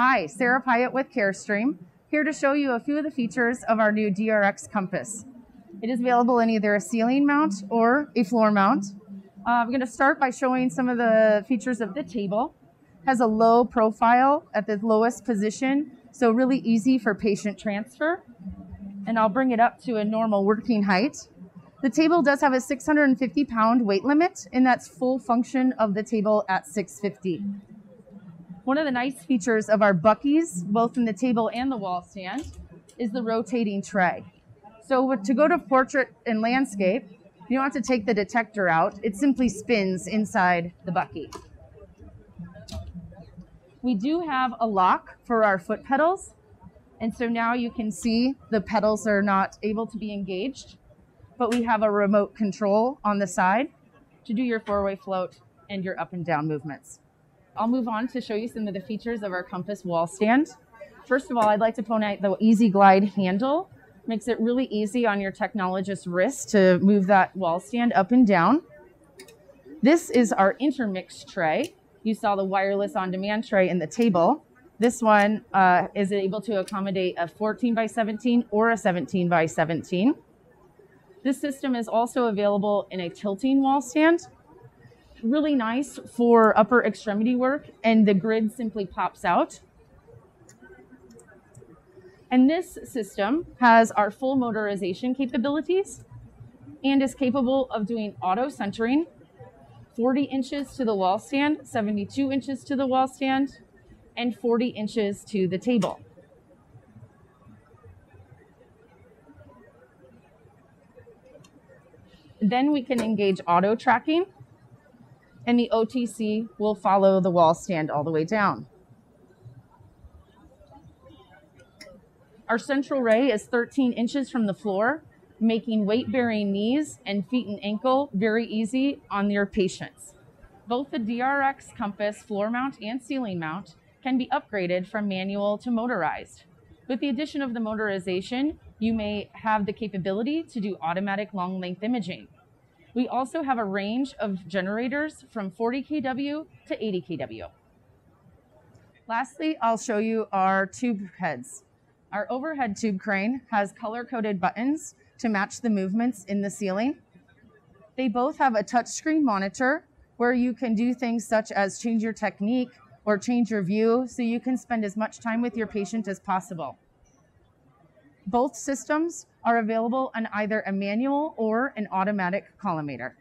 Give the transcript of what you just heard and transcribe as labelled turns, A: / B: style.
A: Hi, Sarah Pyatt with Carestream, here to show you a few of the features of our new DRX Compass. It is available in either a ceiling mount or a floor mount. Uh, I'm going to start by showing some of the features of the table. It has a low profile at the lowest position, so really easy for patient transfer. And I'll bring it up to a normal working height. The table does have a 650 pound weight limit, and that's full function of the table at 650. One of the nice features of our Buckys, both in the table and the wall stand, is the rotating tray. So to go to portrait and landscape, you don't have to take the detector out. It simply spins inside the Buc-ee. We do have a lock for our foot pedals. And so now you can see the pedals are not able to be engaged, but we have a remote control on the side to do your four-way float and your up and down movements. I'll move on to show you some of the features of our Compass wall stand. First of all, I'd like to point out the Easy Glide handle. Makes it really easy on your technologist's wrist to move that wall stand up and down. This is our intermix tray. You saw the wireless on-demand tray in the table. This one uh, is able to accommodate a 14 by 17 or a 17 by 17. This system is also available in a tilting wall stand really nice for upper extremity work and the grid simply pops out. And this system has our full motorization capabilities and is capable of doing auto centering, 40 inches to the wall stand, 72 inches to the wall stand, and 40 inches to the table. Then we can engage auto tracking and the OTC will follow the wall stand all the way down. Our central ray is 13 inches from the floor, making weight-bearing knees and feet and ankle very easy on your patients. Both the DRX Compass floor mount and ceiling mount can be upgraded from manual to motorized. With the addition of the motorization, you may have the capability to do automatic long length imaging. We also have a range of generators from 40 kW to 80 kW. Lastly, I'll show you our tube heads. Our overhead tube crane has color-coded buttons to match the movements in the ceiling. They both have a touchscreen monitor where you can do things such as change your technique or change your view so you can spend as much time with your patient as possible. Both systems are available on either a manual or an automatic collimator.